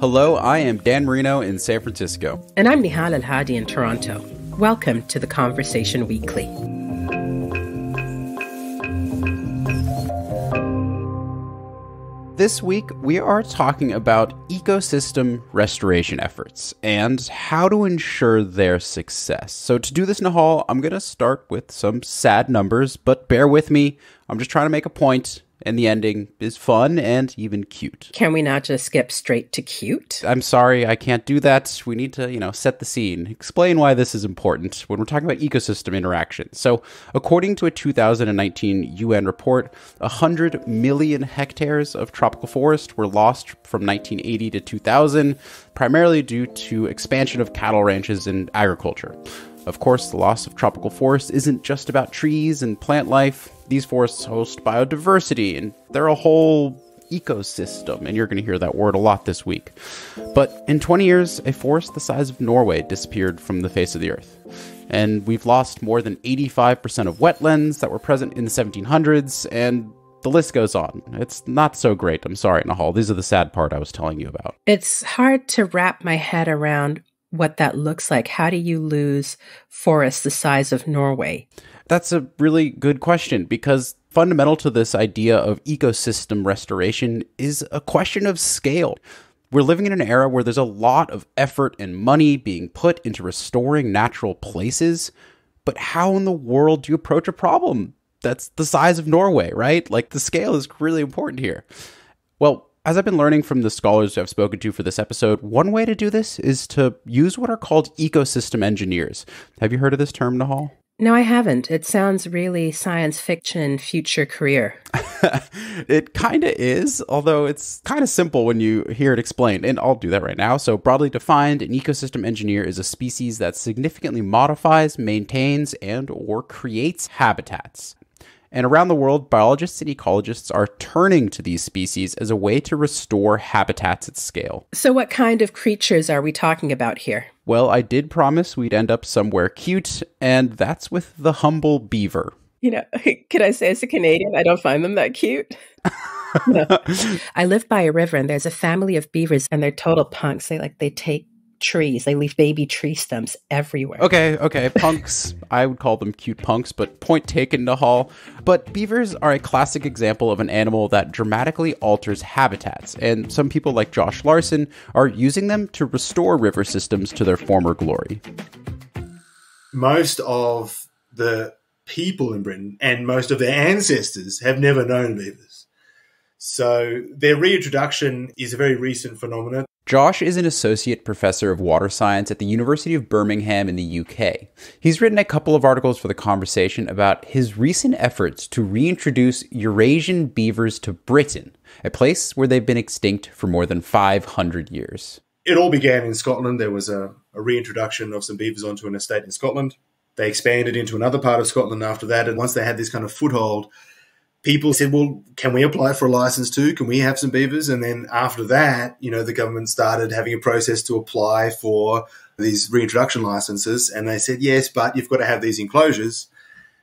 Hello, I am Dan Merino in San Francisco. And I'm Nehal El Hadi in Toronto. Welcome to the Conversation Weekly. This week, we are talking about ecosystem restoration efforts and how to ensure their success. So, to do this, Nehal, I'm going to start with some sad numbers, but bear with me. I'm just trying to make a point and the ending is fun and even cute. Can we not just skip straight to cute? I'm sorry, I can't do that. We need to, you know, set the scene, explain why this is important when we're talking about ecosystem interaction. So, according to a 2019 UN report, 100 million hectares of tropical forest were lost from 1980 to 2000, primarily due to expansion of cattle ranches and agriculture. Of course, the loss of tropical forest isn't just about trees and plant life. These forests host biodiversity, and they're a whole ecosystem, and you're going to hear that word a lot this week. But in 20 years, a forest the size of Norway disappeared from the face of the earth. And we've lost more than 85% of wetlands that were present in the 1700s, and the list goes on. It's not so great. I'm sorry, Nehal. These are the sad part I was telling you about. It's hard to wrap my head around what that looks like. How do you lose forests the size of Norway? That's a really good question because fundamental to this idea of ecosystem restoration is a question of scale. We're living in an era where there's a lot of effort and money being put into restoring natural places. But how in the world do you approach a problem that's the size of Norway, right? Like the scale is really important here. Well, as I've been learning from the scholars I've spoken to for this episode, one way to do this is to use what are called ecosystem engineers. Have you heard of this term, Nehal? No, I haven't. It sounds really science fiction future career. it kind of is, although it's kind of simple when you hear it explained. And I'll do that right now. So, broadly defined, an ecosystem engineer is a species that significantly modifies, maintains, and or creates habitats. And around the world, biologists and ecologists are turning to these species as a way to restore habitats at scale. So, what kind of creatures are we talking about here? Well, I did promise we'd end up somewhere cute, and that's with the humble beaver. You know, can I say as a Canadian, I don't find them that cute. no. I live by a river and there's a family of beavers and they're total punks. They like they take trees. They leave baby tree stems everywhere. Okay, okay. Punks, I would call them cute punks, but point taken Nehal. But beavers are a classic example of an animal that dramatically alters habitats, and some people like Josh Larsen are using them to restore river systems to their former glory. Most of the people in Britain and most of their ancestors have never known beavers. So their reintroduction is a very recent phenomenon. Josh is an associate professor of water science at the University of Birmingham in the UK. He's written a couple of articles for the conversation about his recent efforts to reintroduce Eurasian beavers to Britain, a place where they've been extinct for more than 500 years. It all began in Scotland. There was a, a reintroduction of some beavers onto an estate in Scotland. They expanded into another part of Scotland after that, and once they had this kind of foothold, people said, well, can we apply for a license too? Can we have some beavers? And then after that, you know, the government started having a process to apply for these reintroduction licenses. And they said, yes, but you've got to have these enclosures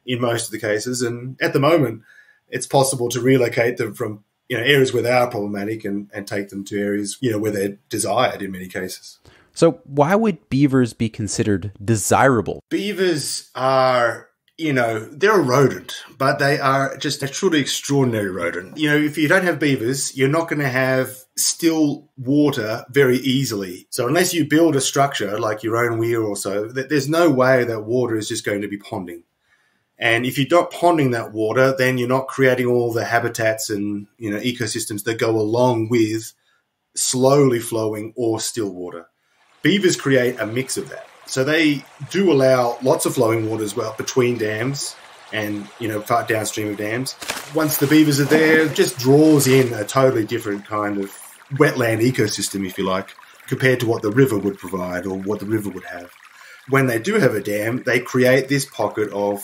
in most of the cases. And at the moment, it's possible to relocate them from you know areas where they are problematic and, and take them to areas you know where they're desired in many cases. So why would beavers be considered desirable? Beavers are you know, they're a rodent, but they are just a truly extraordinary rodent. You know, if you don't have beavers, you're not going to have still water very easily. So unless you build a structure like your own weir or so, there's no way that water is just going to be ponding. And if you're not ponding that water, then you're not creating all the habitats and, you know, ecosystems that go along with slowly flowing or still water. Beavers create a mix of that. So they do allow lots of flowing water as well between dams and you know far downstream of dams. Once the beavers are there, just draws in a totally different kind of wetland ecosystem, if you like, compared to what the river would provide or what the river would have. When they do have a dam, they create this pocket of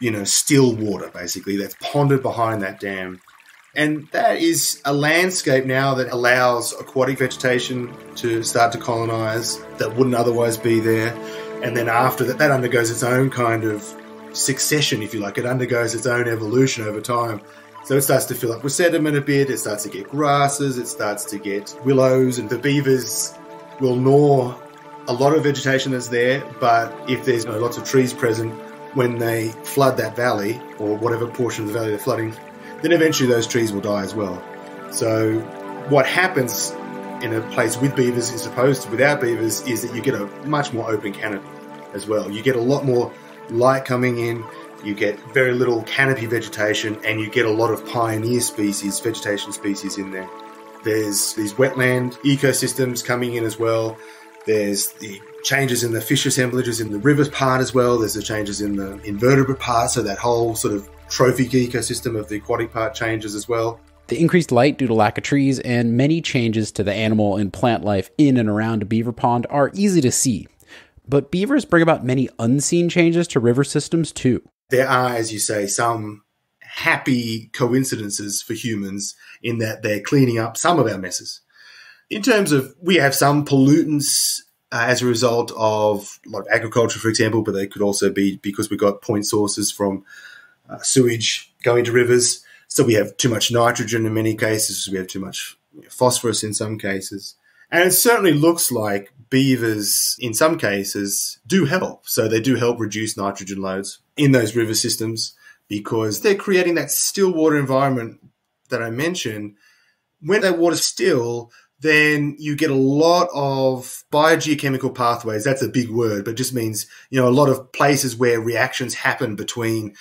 you know still water basically that's ponded behind that dam and that is a landscape now that allows aquatic vegetation to start to colonize that wouldn't otherwise be there. And then after that, that undergoes its own kind of succession, if you like. It undergoes its own evolution over time. So it starts to fill up with sediment a bit, it starts to get grasses, it starts to get willows, and the beavers will gnaw a lot of vegetation that's there, but if there's you know, lots of trees present, when they flood that valley or whatever portion of the valley they're flooding, then eventually those trees will die as well. So what happens in a place with beavers as opposed to without beavers is that you get a much more open canopy as well. You get a lot more light coming in, you get very little canopy vegetation, and you get a lot of pioneer species, vegetation species in there. There's these wetland ecosystems coming in as well. There's the changes in the fish assemblages in the river part as well. There's the changes in the invertebrate part, so that whole sort of trophic ecosystem of the aquatic part changes as well. The increased light due to lack of trees and many changes to the animal and plant life in and around a beaver pond are easy to see. But beavers bring about many unseen changes to river systems too. There are, as you say, some happy coincidences for humans in that they're cleaning up some of our messes. In terms of, we have some pollutants uh, as a result of like agriculture, for example, but they could also be because we've got point sources from uh, sewage going to rivers. So we have too much nitrogen in many cases. We have too much phosphorus in some cases. And it certainly looks like beavers, in some cases, do help. So they do help reduce nitrogen loads in those river systems because they're creating that still water environment that I mentioned. When that water's still, then you get a lot of biogeochemical pathways. That's a big word, but just means, you know, a lot of places where reactions happen between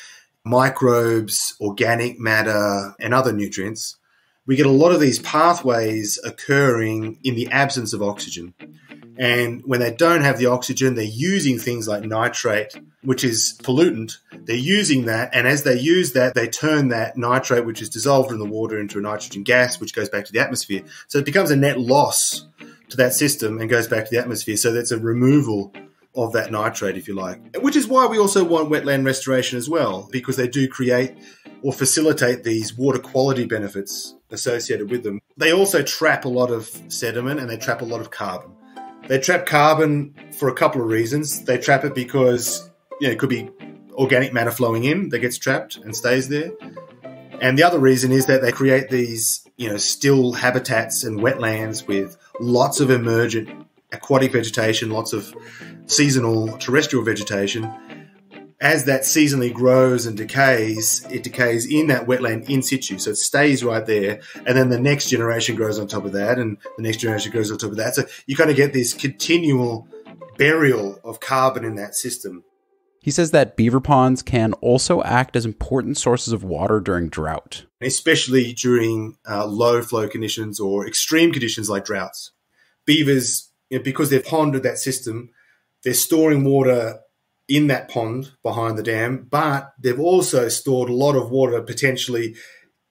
microbes, organic matter, and other nutrients. We get a lot of these pathways occurring in the absence of oxygen. And when they don't have the oxygen, they're using things like nitrate, which is pollutant. They're using that. And as they use that, they turn that nitrate, which is dissolved in the water, into a nitrogen gas, which goes back to the atmosphere. So it becomes a net loss to that system and goes back to the atmosphere. So that's a removal of that nitrate, if you like. Which is why we also want wetland restoration as well, because they do create or facilitate these water quality benefits associated with them. They also trap a lot of sediment and they trap a lot of carbon. They trap carbon for a couple of reasons. They trap it because you know, it could be organic matter flowing in that gets trapped and stays there. And the other reason is that they create these, you know, still habitats and wetlands with lots of emergent aquatic vegetation, lots of seasonal terrestrial vegetation as that seasonally grows and decays, it decays in that wetland in situ. So it stays right there. And then the next generation grows on top of that, and the next generation grows on top of that. So you kind of get this continual burial of carbon in that system. He says that beaver ponds can also act as important sources of water during drought, especially during uh, low flow conditions or extreme conditions like droughts. Beavers, you know, because they've ponded that system, they're storing water in that pond behind the dam, but they've also stored a lot of water potentially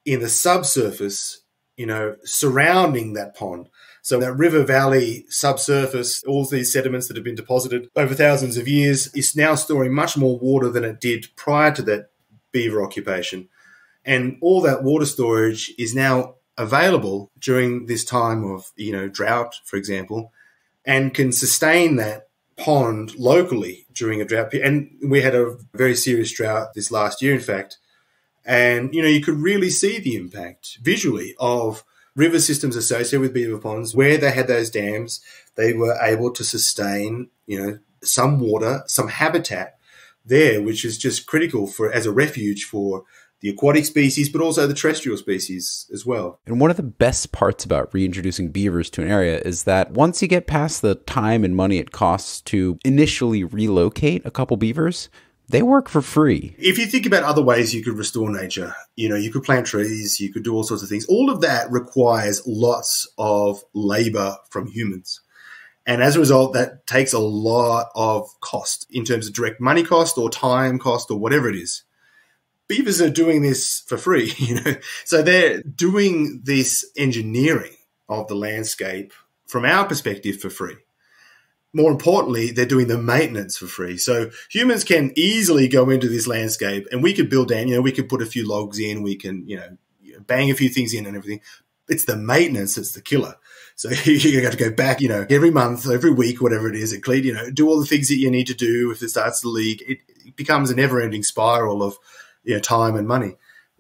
in the subsurface, you know, surrounding that pond. So that river valley subsurface, all these sediments that have been deposited over thousands of years, is now storing much more water than it did prior to that beaver occupation. And all that water storage is now available during this time of, you know, drought, for example, and can sustain that pond locally during a drought. And we had a very serious drought this last year, in fact. And, you know, you could really see the impact visually of river systems associated with beaver ponds where they had those dams. They were able to sustain, you know, some water, some habitat there, which is just critical for as a refuge for the aquatic species, but also the terrestrial species as well. And one of the best parts about reintroducing beavers to an area is that once you get past the time and money it costs to initially relocate a couple beavers, they work for free. If you think about other ways you could restore nature, you know, you could plant trees, you could do all sorts of things. All of that requires lots of labor from humans. And as a result, that takes a lot of cost in terms of direct money cost or time cost or whatever it is beavers are doing this for free, you know. So they're doing this engineering of the landscape from our perspective for free. More importantly, they're doing the maintenance for free. So humans can easily go into this landscape and we could build down, you know, we could put a few logs in, we can, you know, bang a few things in and everything. It's the maintenance that's the killer. So you got to go back, you know, every month, every week, whatever it is, it clean, you know, do all the things that you need to do. If it starts to leak, it becomes a never ending spiral of, you know, time and money.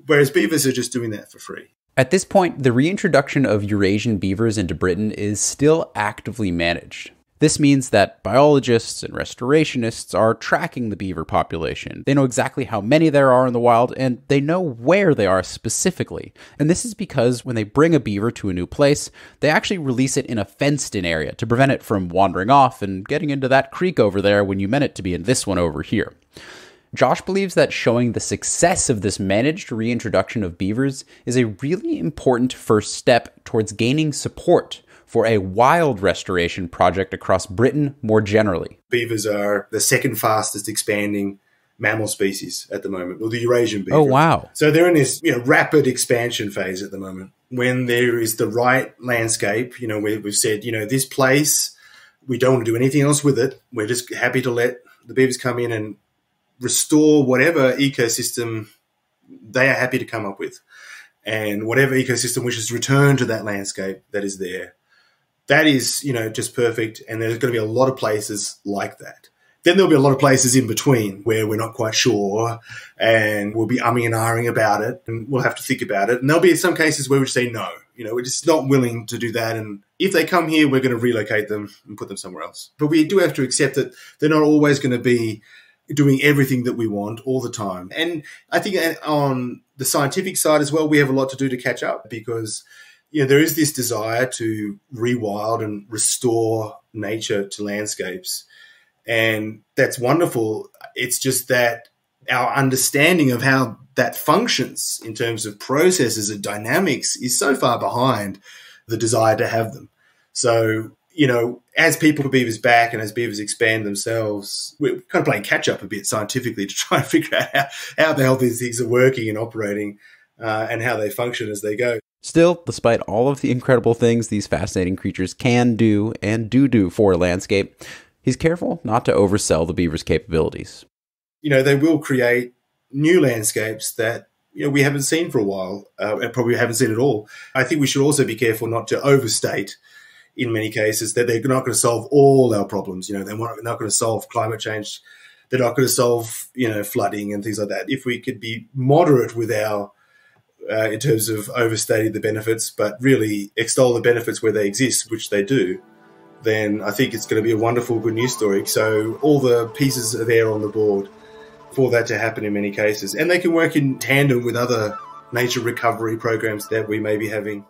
Whereas beavers are just doing that for free. At this point, the reintroduction of Eurasian beavers into Britain is still actively managed. This means that biologists and restorationists are tracking the beaver population. They know exactly how many there are in the wild, and they know where they are specifically. And this is because when they bring a beaver to a new place, they actually release it in a fenced in area to prevent it from wandering off and getting into that creek over there when you meant it to be in this one over here. Josh believes that showing the success of this managed reintroduction of beavers is a really important first step towards gaining support for a wild restoration project across Britain more generally. Beavers are the second fastest expanding mammal species at the moment, or the Eurasian beaver. Oh, wow. So they're in this you know, rapid expansion phase at the moment. When there is the right landscape, you know, we've said, you know, this place, we don't want to do anything else with it. We're just happy to let the beavers come in and restore whatever ecosystem they are happy to come up with. And whatever ecosystem wishes to return to that landscape that is there that is, you know, just perfect. And there's going to be a lot of places like that. Then there'll be a lot of places in between where we're not quite sure and we'll be umming and ahhing about it and we'll have to think about it. And there'll be some cases where we say no, you know, we're just not willing to do that. And if they come here, we're going to relocate them and put them somewhere else. But we do have to accept that they're not always going to be doing everything that we want all the time. And I think on the scientific side as well, we have a lot to do to catch up because you know, there is this desire to rewild and restore nature to landscapes. And that's wonderful. It's just that our understanding of how that functions in terms of processes and dynamics is so far behind the desire to have them. So, you know, as people put beavers back and as beavers expand themselves, we're kind of playing catch up a bit scientifically to try and figure out how, how the hell these things are working and operating uh, and how they function as they go. Still, despite all of the incredible things these fascinating creatures can do and do do for a landscape, he's careful not to oversell the beaver's capabilities. You know, they will create new landscapes that you know we haven't seen for a while, uh, and probably haven't seen at all. I think we should also be careful not to overstate, in many cases, that they're not going to solve all our problems. You know, they're not going to solve climate change. They're not going to solve you know flooding and things like that. If we could be moderate with our uh, in terms of overstating the benefits, but really extol the benefits where they exist, which they do, then I think it's going to be a wonderful good news story. So all the pieces are there on the board for that to happen in many cases. And they can work in tandem with other nature recovery programs that we may be having.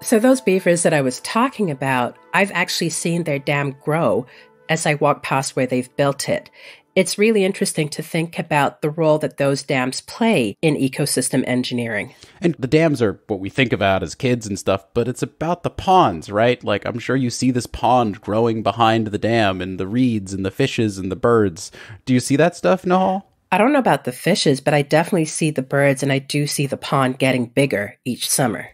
So, those beavers that I was talking about, I've actually seen their dam grow as I walk past where they've built it it's really interesting to think about the role that those dams play in ecosystem engineering. And the dams are what we think about as kids and stuff, but it's about the ponds, right? Like, I'm sure you see this pond growing behind the dam and the reeds and the fishes and the birds. Do you see that stuff, Nehal? I don't know about the fishes, but I definitely see the birds and I do see the pond getting bigger each summer.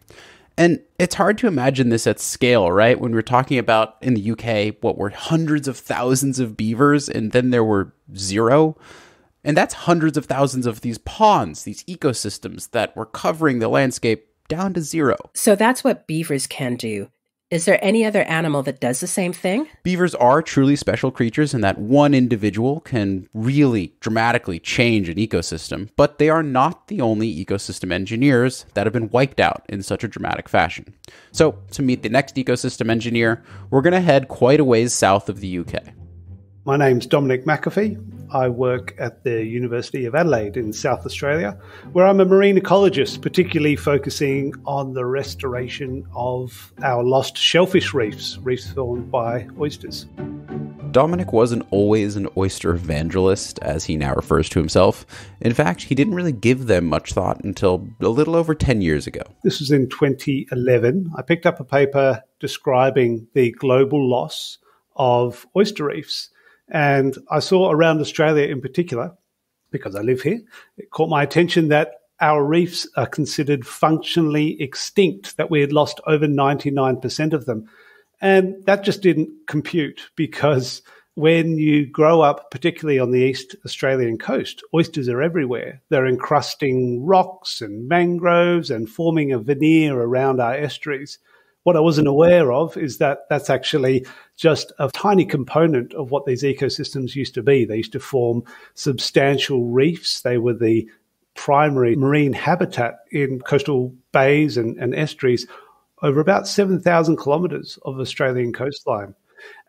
And it's hard to imagine this at scale, right? When we're talking about in the UK, what were hundreds of thousands of beavers, and then there were zero. And that's hundreds of thousands of these ponds, these ecosystems that were covering the landscape down to zero. So that's what beavers can do. Is there any other animal that does the same thing? Beavers are truly special creatures in that one individual can really dramatically change an ecosystem, but they are not the only ecosystem engineers that have been wiped out in such a dramatic fashion. So, to meet the next ecosystem engineer, we're going to head quite a ways south of the UK. My name's Dominic McAfee. I work at the University of Adelaide in South Australia, where I'm a marine ecologist, particularly focusing on the restoration of our lost shellfish reefs, reefs formed by oysters. Dominic wasn't always an oyster evangelist, as he now refers to himself. In fact, he didn't really give them much thought until a little over 10 years ago. This was in 2011. I picked up a paper describing the global loss of oyster reefs and I saw around Australia in particular, because I live here, it caught my attention that our reefs are considered functionally extinct, that we had lost over 99% of them. And that just didn't compute because when you grow up, particularly on the East Australian coast, oysters are everywhere. They're encrusting rocks and mangroves and forming a veneer around our estuaries What I wasn't aware of is that that's actually just a tiny component of what these ecosystems used to be. They used to form substantial reefs. They were the primary marine habitat in coastal bays and, and estuaries over about 7,000 kilometres of Australian coastline.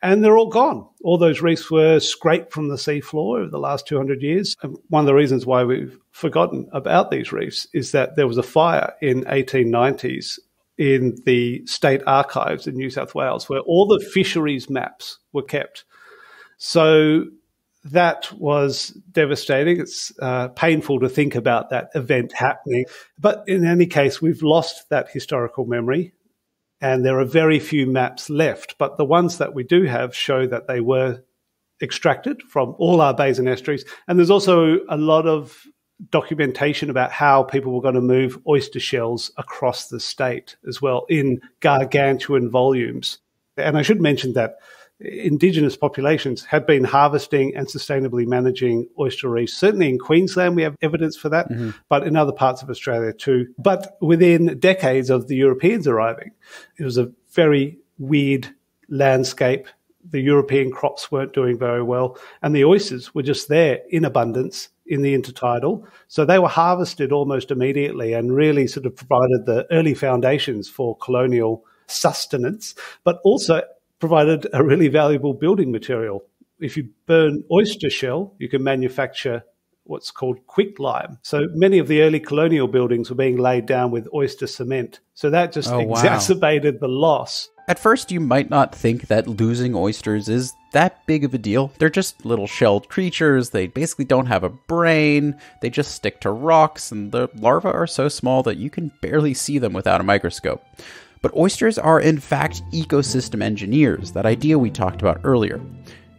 And they're all gone. All those reefs were scraped from the seafloor over the last 200 years. And one of the reasons why we've forgotten about these reefs is that there was a fire in 1890s in the state archives in New South Wales where all the fisheries maps were kept. So that was devastating. It's uh, painful to think about that event happening. But in any case, we've lost that historical memory and there are very few maps left. But the ones that we do have show that they were extracted from all our bays and estuaries. And there's also a lot of documentation about how people were going to move oyster shells across the state as well in gargantuan volumes. And I should mention that indigenous populations had been harvesting and sustainably managing oyster reefs. Certainly in Queensland, we have evidence for that, mm-hmm. but in other parts of Australia too. But within decades of the Europeans arriving, it was a very weird landscape. The European crops weren't doing very well, and the oysters were just there in abundance in the intertidal. So they were harvested almost immediately and really sort of provided the early foundations for colonial sustenance, but also provided a really valuable building material. If you burn oyster shell, you can manufacture what's called quicklime. So many of the early colonial buildings were being laid down with oyster cement. So that just oh, exacerbated wow. the loss. At first, you might not think that losing oysters is that big of a deal. They're just little shelled creatures. They basically don't have a brain. They just stick to rocks, and the larvae are so small that you can barely see them without a microscope. But oysters are, in fact, ecosystem engineers, that idea we talked about earlier.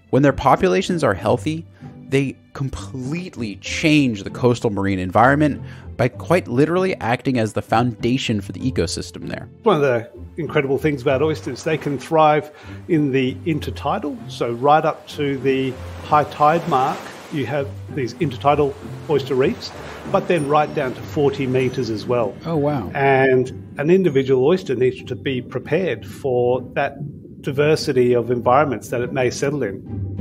When their populations are healthy, they completely change the coastal marine environment by quite literally acting as the foundation for the ecosystem there. One of the incredible things about oysters, they can thrive in the intertidal, so right up to the high tide mark, you have these intertidal oyster reefs but then right down to 40 meters as well. Oh, wow. And an individual oyster needs to be prepared for that diversity of environments that it may settle in.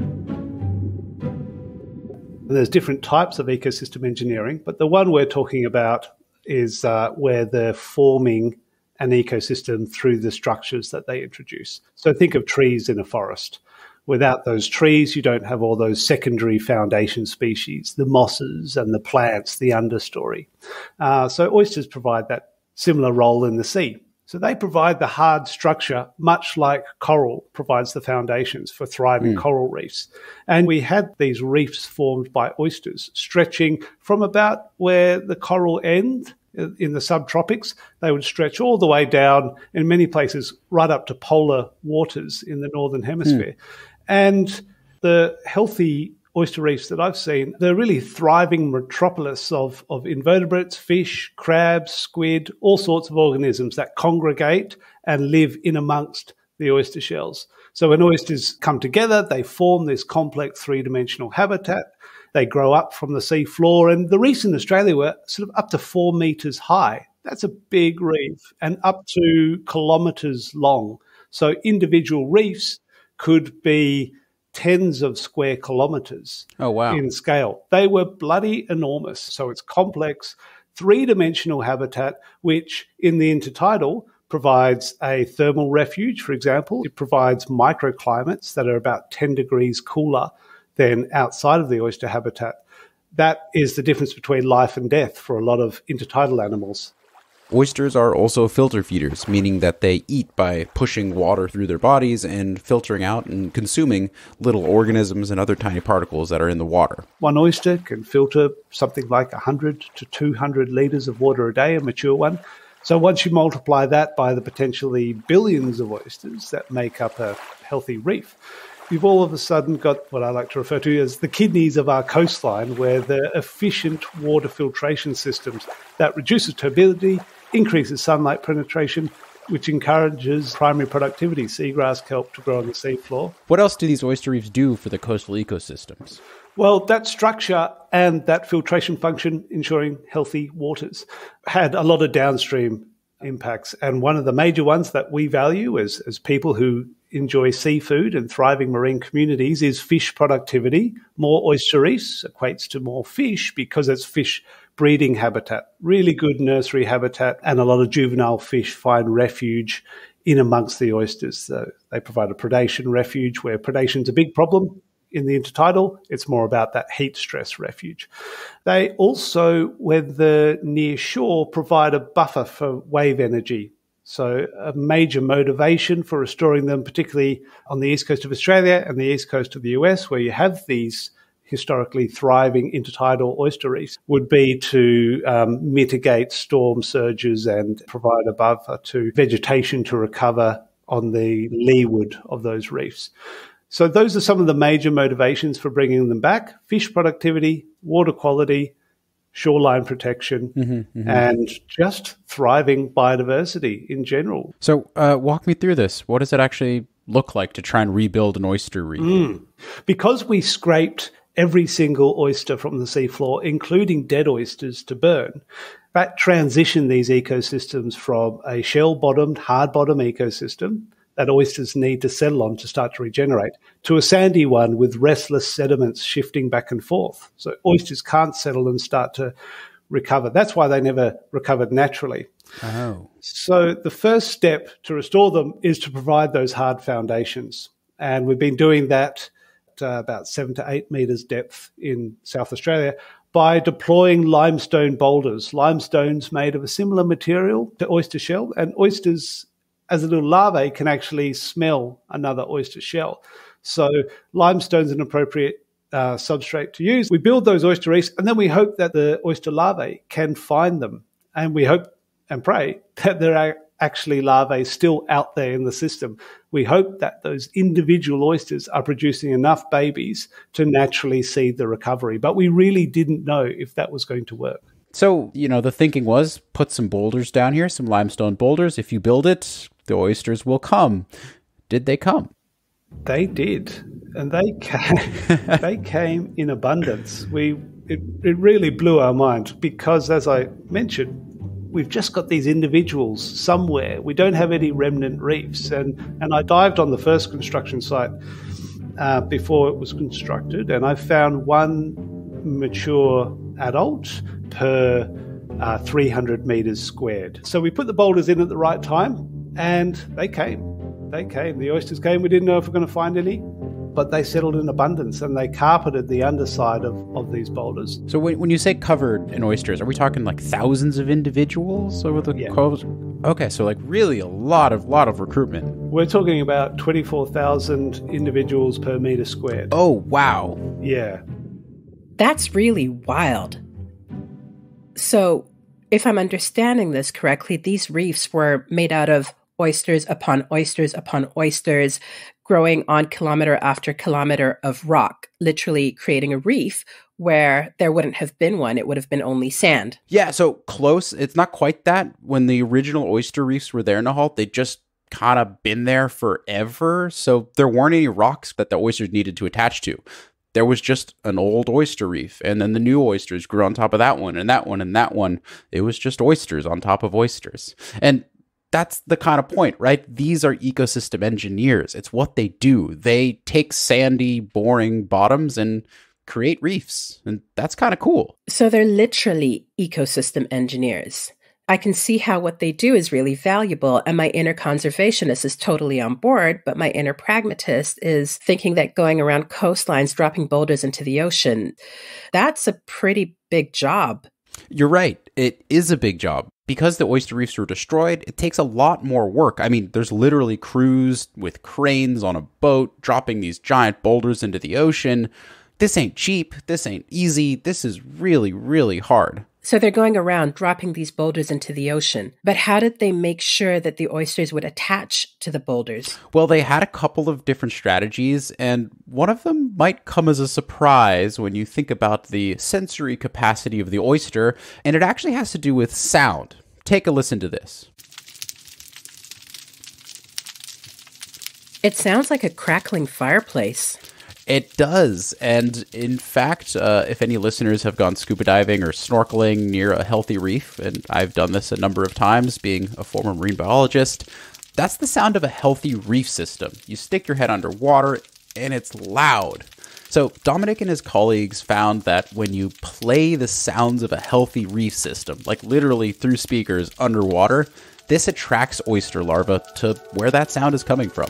And there's different types of ecosystem engineering, but the one we're talking about is uh, where they're forming an ecosystem through the structures that they introduce. So think of trees in a forest. Without those trees, you don't have all those secondary foundation species, the mosses and the plants, the understory. Uh, so oysters provide that similar role in the sea. So they provide the hard structure, much like coral provides the foundations for thriving mm. coral reefs. And we had these reefs formed by oysters, stretching from about where the coral end in the subtropics. They would stretch all the way down, in many places, right up to polar waters in the northern hemisphere. Mm. And the healthy oyster reefs that I've seen, they're really thriving metropolis of, of invertebrates, fish, crabs, squid, all sorts of organisms that congregate and live in amongst the oyster shells. So when oysters come together, they form this complex three dimensional habitat. They grow up from the sea floor, and the reefs in Australia were sort of up to four meters high. That's a big reef and up to kilometers long. So individual reefs could be tens of square kilometers oh, wow. in scale. They were bloody enormous. So it's complex, three dimensional habitat, which in the intertidal provides a thermal refuge, for example. It provides microclimates that are about 10 degrees cooler than outside of the oyster habitat. That is the difference between life and death for a lot of intertidal animals. Oysters are also filter feeders, meaning that they eat by pushing water through their bodies and filtering out and consuming little organisms and other tiny particles that are in the water. One oyster can filter something like 100 to 200 liters of water a day, a mature one. So once you multiply that by the potentially billions of oysters that make up a healthy reef, you've all of a sudden got what I like to refer to as the kidneys of our coastline, where the efficient water filtration systems that reduces turbidity, increases sunlight penetration, which encourages primary productivity, seagrass kelp to grow on the seafloor. What else do these oyster reefs do for the coastal ecosystems? Well, that structure and that filtration function, ensuring healthy waters, had a lot of downstream impacts. And one of the major ones that we value as, as people who enjoy seafood and thriving marine communities is fish productivity. More oyster reefs equates to more fish because it's fish breeding habitat, really good nursery habitat, and a lot of juvenile fish find refuge in amongst the oysters. So they provide a predation refuge where predation is a big problem in the intertidal. It's more about that heat stress refuge. They also, when they're near shore, provide a buffer for wave energy. So a major motivation for restoring them, particularly on the east coast of Australia and the east coast of the US, where you have these historically thriving intertidal oyster reefs would be to um, mitigate storm surges and provide a buffer to vegetation to recover on the leeward of those reefs. So those are some of the major motivations for bringing them back: fish productivity, water quality, shoreline protection, mm-hmm, mm-hmm. and just thriving biodiversity in general. So, uh, walk me through this. What does it actually look like to try and rebuild an oyster reef? Mm. Because we scraped every single oyster from the seafloor, including dead oysters, to burn. That transitioned these ecosystems from a shell bottomed, hard bottom ecosystem that oysters need to settle on to start to regenerate to a sandy one with restless sediments shifting back and forth. So oysters can't settle and start to recover. That's why they never recovered naturally. Oh. So the first step to restore them is to provide those hard foundations. And we've been doing that uh, about seven to eight meters depth in South Australia by deploying limestone boulders. Limestone's made of a similar material to oyster shell, and oysters, as a little larvae, can actually smell another oyster shell. So limestone's an appropriate uh, substrate to use. We build those oyster reefs, and then we hope that the oyster larvae can find them, and we hope and pray that there are actually larvae still out there in the system. We hope that those individual oysters are producing enough babies to naturally seed the recovery. But we really didn't know if that was going to work. So, you know, the thinking was put some boulders down here, some limestone boulders. If you build it, the oysters will come. Did they come? They did. And they came, they came in abundance. We it, it really blew our mind because as I mentioned, we've just got these individuals somewhere. We don't have any remnant reefs. And, and I dived on the first construction site uh, before it was constructed, and I found one mature adult per uh, 300 meters squared. So we put the boulders in at the right time, and they came. They came. The oysters came. We didn't know if we are going to find any but they settled in abundance and they carpeted the underside of, of these boulders. So when, when you say covered in oysters, are we talking like thousands of individuals over the yeah. coast? Okay, so like really a lot of lot of recruitment. We're talking about 24,000 individuals per meter squared. Oh, wow. Yeah. That's really wild. So, if I'm understanding this correctly, these reefs were made out of oysters upon oysters upon oysters, growing on kilometer after kilometer of rock, literally creating a reef where there wouldn't have been one. It would have been only sand. Yeah, so close. It's not quite that. When the original oyster reefs were there in Nahalt, they just kind of been there forever. So there weren't any rocks that the oysters needed to attach to. There was just an old oyster reef, and then the new oysters grew on top of that one, and that one, and that one. It was just oysters on top of oysters. And that's the kind of point, right? These are ecosystem engineers. It's what they do. They take sandy, boring bottoms and create reefs. And that's kind of cool. So they're literally ecosystem engineers. I can see how what they do is really valuable. And my inner conservationist is totally on board, but my inner pragmatist is thinking that going around coastlines, dropping boulders into the ocean, that's a pretty big job. You're right. It is a big job because the oyster reefs were destroyed, it takes a lot more work. I mean, there's literally crews with cranes on a boat dropping these giant boulders into the ocean. This ain't cheap. This ain't easy. This is really, really hard. So they're going around dropping these boulders into the ocean. But how did they make sure that the oysters would attach to the boulders? Well, they had a couple of different strategies, and one of them might come as a surprise when you think about the sensory capacity of the oyster, and it actually has to do with sound. Take a listen to this. It sounds like a crackling fireplace. It does. And in fact, uh, if any listeners have gone scuba diving or snorkeling near a healthy reef, and I've done this a number of times being a former marine biologist, that's the sound of a healthy reef system. You stick your head underwater and it's loud. So, Dominic and his colleagues found that when you play the sounds of a healthy reef system, like literally through speakers underwater, this attracts oyster larvae to where that sound is coming from.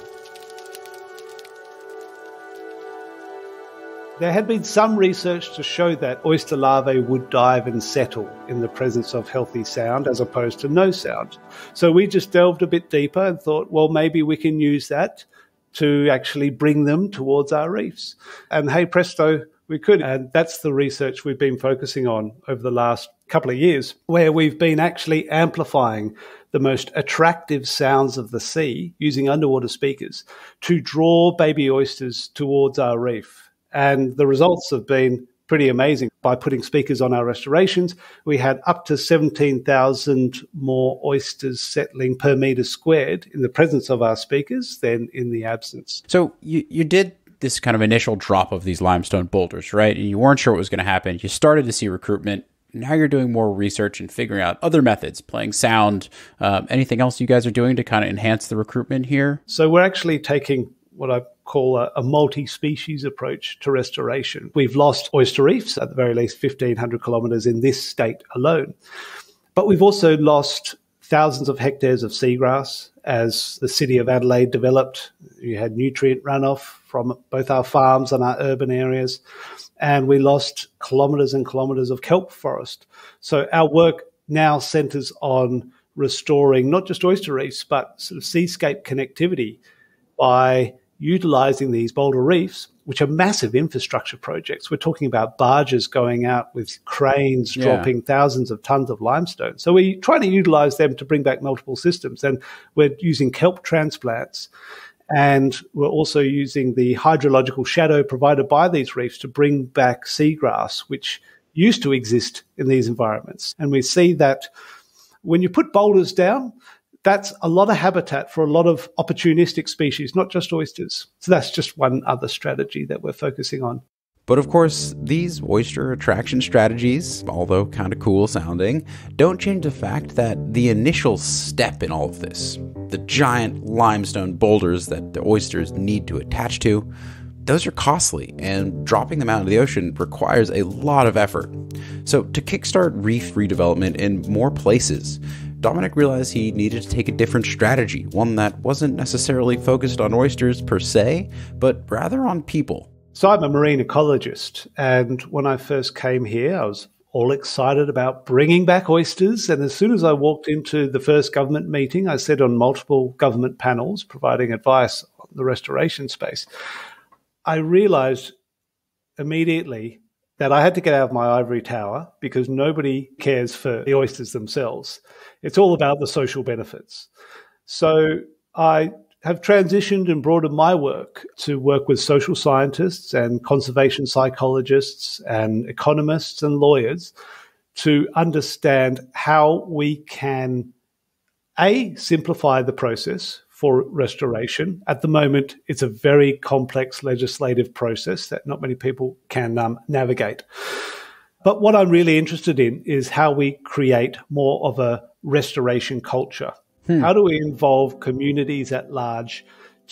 There had been some research to show that oyster larvae would dive and settle in the presence of healthy sound as opposed to no sound. So we just delved a bit deeper and thought, well, maybe we can use that to actually bring them towards our reefs. And hey presto, we could. And that's the research we've been focusing on over the last couple of years, where we've been actually amplifying the most attractive sounds of the sea using underwater speakers to draw baby oysters towards our reef. And the results have been pretty amazing. By putting speakers on our restorations, we had up to 17,000 more oysters settling per meter squared in the presence of our speakers than in the absence. So you, you did this kind of initial drop of these limestone boulders, right? And you weren't sure what was going to happen. You started to see recruitment. Now you're doing more research and figuring out other methods, playing sound. Um, anything else you guys are doing to kind of enhance the recruitment here? So we're actually taking what I call a, a multi species approach to restoration. We've lost oyster reefs, at the very least 1,500 kilometres in this state alone. But we've also lost thousands of hectares of seagrass as the city of Adelaide developed. You had nutrient runoff from both our farms and our urban areas. And we lost kilometres and kilometres of kelp forest. So our work now centres on restoring not just oyster reefs, but sort of seascape connectivity by utilizing these boulder reefs, which are massive infrastructure projects. We're talking about barges going out with cranes yeah. dropping thousands of tons of limestone. So we're trying to utilize them to bring back multiple systems. And we're using kelp transplants. And we're also using the hydrological shadow provided by these reefs to bring back seagrass, which used to exist in these environments. And we see that when you put boulders down, that's a lot of habitat for a lot of opportunistic species, not just oysters. So that's just one other strategy that we're focusing on. But of course, these oyster attraction strategies, although kind of cool sounding, don't change the fact that the initial step in all of this, the giant limestone boulders that the oysters need to attach to, those are costly, and dropping them out into the ocean requires a lot of effort. So, to kickstart reef redevelopment in more places, Dominic realized he needed to take a different strategy, one that wasn't necessarily focused on oysters per se, but rather on people. So I'm a marine ecologist, and when I first came here, I was all excited about bringing back oysters. And as soon as I walked into the first government meeting, I said on multiple government panels providing advice on the restoration space, I realized immediately that I had to get out of my ivory tower because nobody cares for the oysters themselves. It's all about the social benefits. So I have transitioned and broadened my work to work with social scientists and conservation psychologists and economists and lawyers to understand how we can a simplify the process for restoration. At the moment, it's a very complex legislative process that not many people can um, navigate. But what I'm really interested in is how we create more of a restoration culture. Hmm. How do we involve communities at large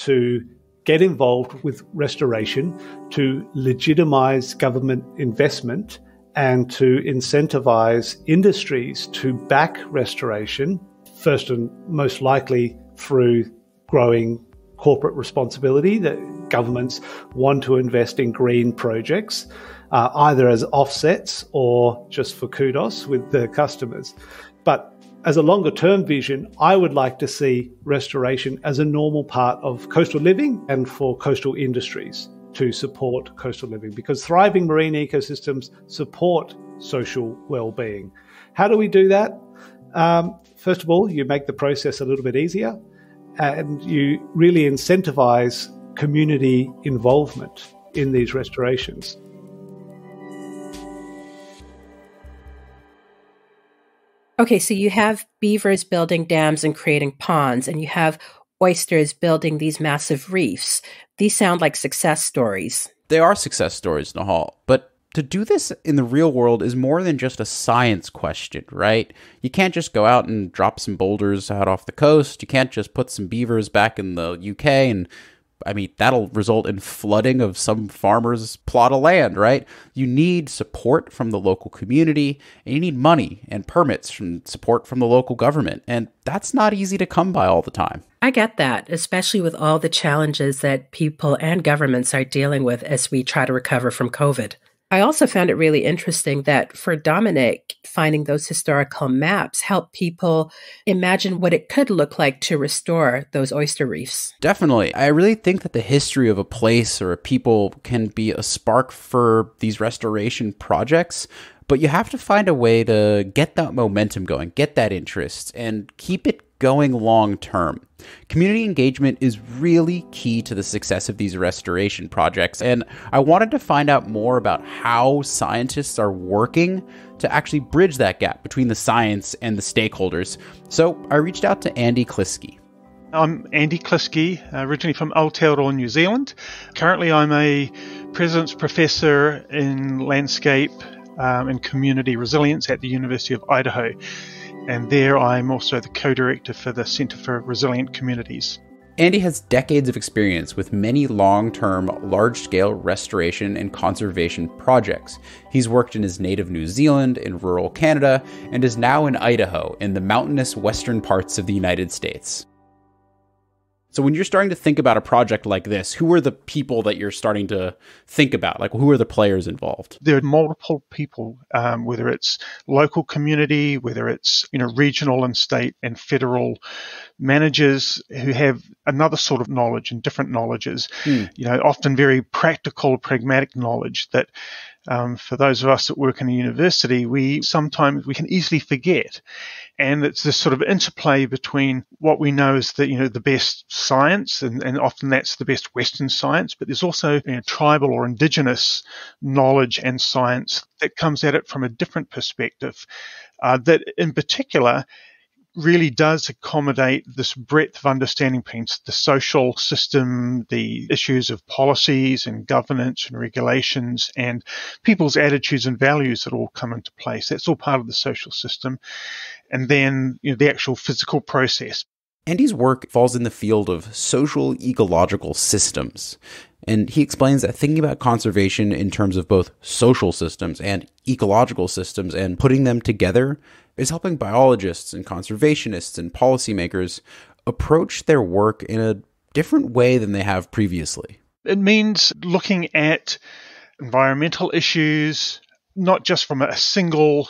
to get involved with restoration, to legitimize government investment, and to incentivize industries to back restoration, first and most likely through growing corporate responsibility that governments want to invest in green projects, uh, either as offsets or just for kudos with their customers. But as a longer term vision, I would like to see restoration as a normal part of coastal living and for coastal industries to support coastal living because thriving marine ecosystems support social well-being. How do we do that? Um, first of all, you make the process a little bit easier and you really incentivize community involvement in these restorations. Okay, so you have beavers building dams and creating ponds, and you have oysters building these massive reefs. These sound like success stories. They are success stories, Nehal, but to do this in the real world is more than just a science question, right? You can't just go out and drop some boulders out off the coast. You can't just put some beavers back in the UK and I mean, that'll result in flooding of some farmer's plot of land, right? You need support from the local community, and you need money and permits from support from the local government. And that's not easy to come by all the time. I get that, especially with all the challenges that people and governments are dealing with as we try to recover from COVID. I also found it really interesting that for Dominic, finding those historical maps helped people imagine what it could look like to restore those oyster reefs. Definitely. I really think that the history of a place or a people can be a spark for these restoration projects but you have to find a way to get that momentum going, get that interest, and keep it going long term. Community engagement is really key to the success of these restoration projects, and I wanted to find out more about how scientists are working to actually bridge that gap between the science and the stakeholders. So I reached out to Andy Kliskey. I'm Andy Kliskey, originally from Aotearoa, New Zealand. Currently, I'm a President's Professor in Landscape um, and Community Resilience at the University of Idaho. And there I'm also the co director for the Center for Resilient Communities. Andy has decades of experience with many long term, large scale restoration and conservation projects. He's worked in his native New Zealand, in rural Canada, and is now in Idaho, in the mountainous western parts of the United States. So when you're starting to think about a project like this, who are the people that you're starting to think about? Like who are the players involved? There are multiple people, um, whether it's local community, whether it's you know regional and state and federal managers who have another sort of knowledge and different knowledges. Hmm. You know, often very practical, pragmatic knowledge that um, for those of us that work in a university, we sometimes we can easily forget, and it's this sort of interplay between what we know is the you know the best science, and, and often that's the best Western science, but there's also you know, tribal or indigenous knowledge and science that comes at it from a different perspective. Uh, that in particular really does accommodate this breadth of understanding piece, the social system, the issues of policies and governance and regulations and people's attitudes and values that all come into place. That's all part of the social system. And then you know, the actual physical process. Andy's work falls in the field of social ecological systems. And he explains that thinking about conservation in terms of both social systems and ecological systems and putting them together is helping biologists and conservationists and policymakers approach their work in a different way than they have previously. It means looking at environmental issues, not just from a single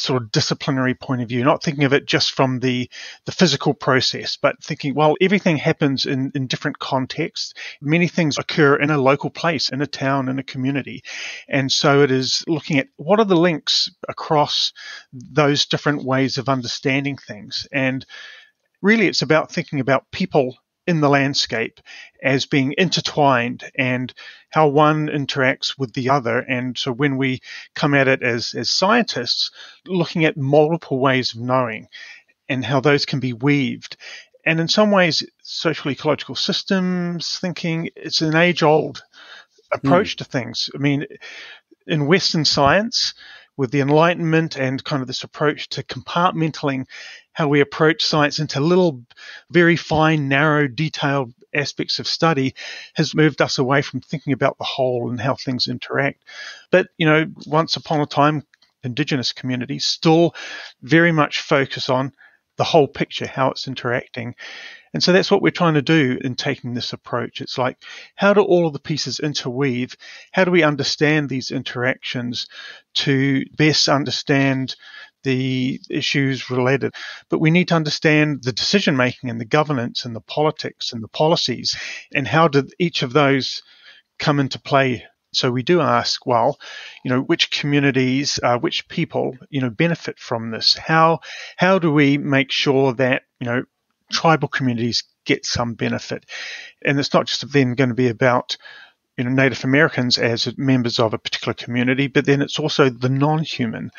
sort of disciplinary point of view, not thinking of it just from the, the physical process, but thinking, well, everything happens in, in different contexts. Many things occur in a local place, in a town, in a community. And so it is looking at what are the links across those different ways of understanding things. And really, it's about thinking about people in the landscape as being intertwined and how one interacts with the other. And so when we come at it as, as scientists, looking at multiple ways of knowing and how those can be weaved. And in some ways, social ecological systems thinking, it's an age old approach mm. to things. I mean, in Western science, with the Enlightenment and kind of this approach to compartmentalizing how we approach science into little, very fine, narrow, detailed aspects of study has moved us away from thinking about the whole and how things interact. But, you know, once upon a time, Indigenous communities still very much focus on the whole picture, how it's interacting. And so that's what we're trying to do in taking this approach. It's like, how do all of the pieces interweave? How do we understand these interactions to best understand the issues related? But we need to understand the decision making and the governance and the politics and the policies and how did each of those come into play so we do ask, well, you know, which communities, uh, which people, you know, benefit from this? How how do we make sure that you know tribal communities get some benefit. And it's not just then going to be about you know Native Americans as members of a particular community, but then it's also the non-human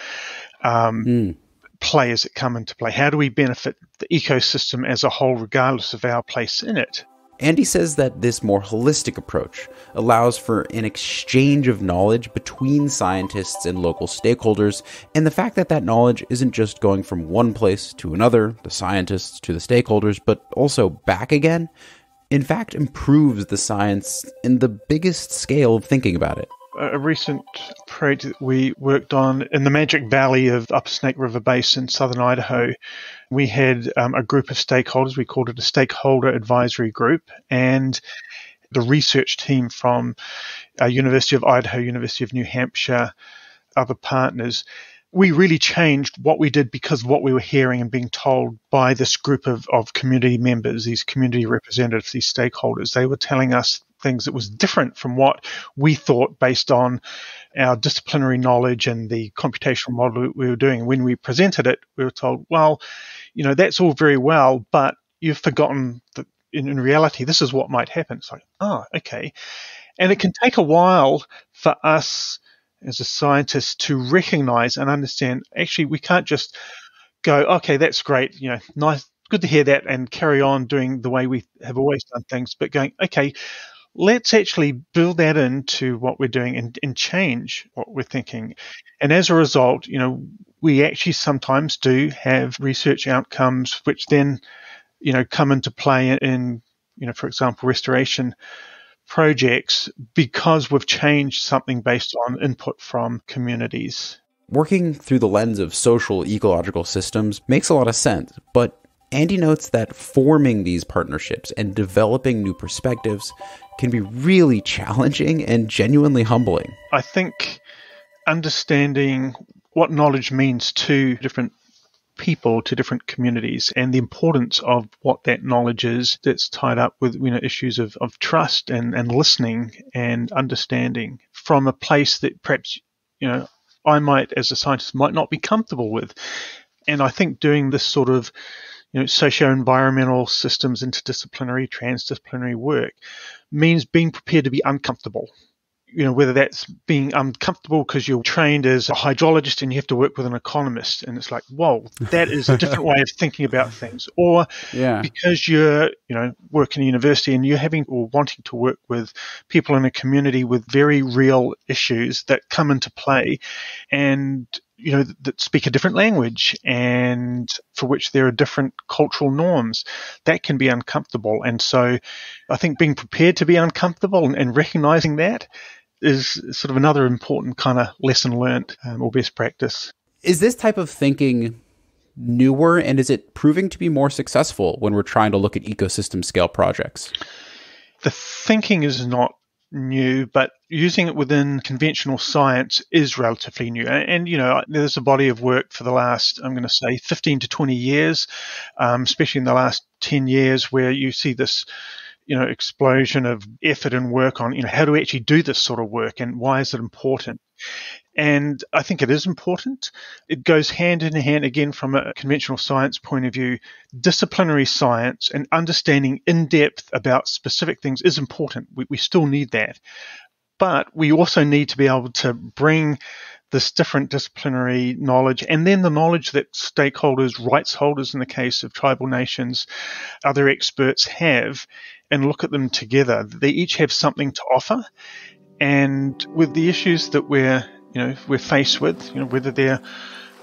um, mm. players that come into play. How do we benefit the ecosystem as a whole, regardless of our place in it? Andy says that this more holistic approach allows for an exchange of knowledge between scientists and local stakeholders, and the fact that that knowledge isn't just going from one place to another, the scientists to the stakeholders, but also back again, in fact improves the science in the biggest scale of thinking about it a recent project we worked on in the Magic Valley of Upper Snake River Basin, southern Idaho. We had um, a group of stakeholders. We called it a stakeholder advisory group, and the research team from uh, University of Idaho, University of New Hampshire, other partners. We really changed what we did because of what we were hearing and being told by this group of, of community members, these community representatives, these stakeholders. They were telling us things that was different from what we thought based on our disciplinary knowledge and the computational model we were doing. When we presented it, we were told, well, you know, that's all very well, but you've forgotten that in, in reality, this is what might happen. It's like, oh, okay. And it can take a while for us as a scientist to recognize and understand actually, we can't just go, okay, that's great, you know, nice, good to hear that and carry on doing the way we have always done things, but going, okay, let's actually build that into what we're doing and, and change what we're thinking. And as a result, you know, we actually sometimes do have research outcomes which then, you know, come into play in, you know, for example, restoration projects because we've changed something based on input from communities. Working through the lens of social ecological systems makes a lot of sense, but Andy notes that forming these partnerships and developing new perspectives can be really challenging and genuinely humbling. I think understanding what knowledge means to different people to different communities and the importance of what that knowledge is that's tied up with you know issues of, of trust and, and listening and understanding from a place that perhaps you know I might as a scientist might not be comfortable with. And I think doing this sort of you know, socio-environmental systems, interdisciplinary, transdisciplinary work means being prepared to be uncomfortable. You know, whether that's being uncomfortable because you're trained as a hydrologist and you have to work with an economist, and it's like, whoa, that is a different way of thinking about things. Or yeah. because you're, you know, working in a university and you're having or wanting to work with people in a community with very real issues that come into play, and you know, that speak a different language and for which there are different cultural norms. That can be uncomfortable. And so I think being prepared to be uncomfortable and, and recognizing that is sort of another important kind of lesson learned um, or best practice. Is this type of thinking newer and is it proving to be more successful when we're trying to look at ecosystem scale projects? The thinking is not new, but using it within conventional science is relatively new. And, and, you know, there's a body of work for the last, I'm going to say, 15 to 20 years, um, especially in the last 10 years, where you see this you know explosion of effort and work on you know how do we actually do this sort of work and why is it important and I think it is important. It goes hand in hand again from a conventional science point of view. Disciplinary science and understanding in depth about specific things is important. We, we still need that. But we also need to be able to bring this different disciplinary knowledge and then the knowledge that stakeholders, rights holders in the case of tribal nations, other experts have and look at them together. They each have something to offer. And with the issues that we're, you know, we're faced with, you know, whether they're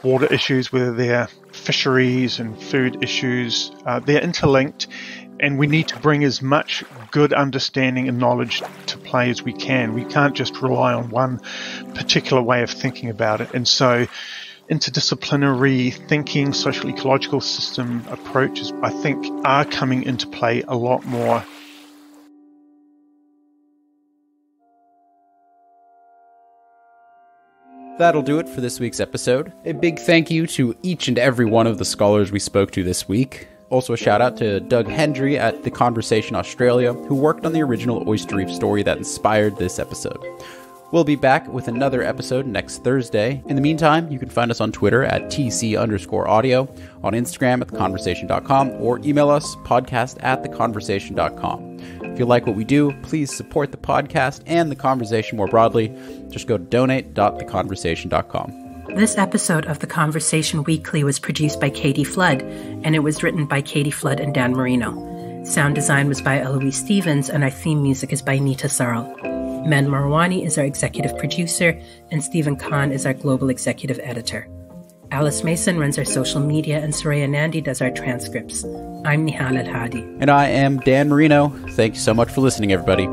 water issues, whether they're fisheries and food issues, uh, they're interlinked, and we need to bring as much good understanding and knowledge to play as we can. We can't just rely on one particular way of thinking about it. And so, interdisciplinary thinking, social ecological system approaches, I think, are coming into play a lot more That'll do it for this week's episode. A big thank you to each and every one of the scholars we spoke to this week. Also, a shout out to Doug Hendrie at The Conversation Australia, who worked on the original Oyster Reef story that inspired this episode. We'll be back with another episode next Thursday. In the meantime, you can find us on Twitter at TC underscore audio, on Instagram at theconversation.com, or email us podcast at theconversation.com. If you like what we do, please support the podcast and the conversation more broadly. Just go to donate.theconversation.com. This episode of The Conversation Weekly was produced by Katie Flood, and it was written by Katie Flood and Dan Merino. Sound design was by Eloise Stevens, and our theme music is by Neeta Sarl. Mend Mariwany is our executive producer, and Stephen Khan is our global executive editor. Alice Mason runs our social media, and Soraya Nandi does our transcripts. I'm Nehal El Hadi. And I am Dan Merino. Thanks so much for listening, everybody.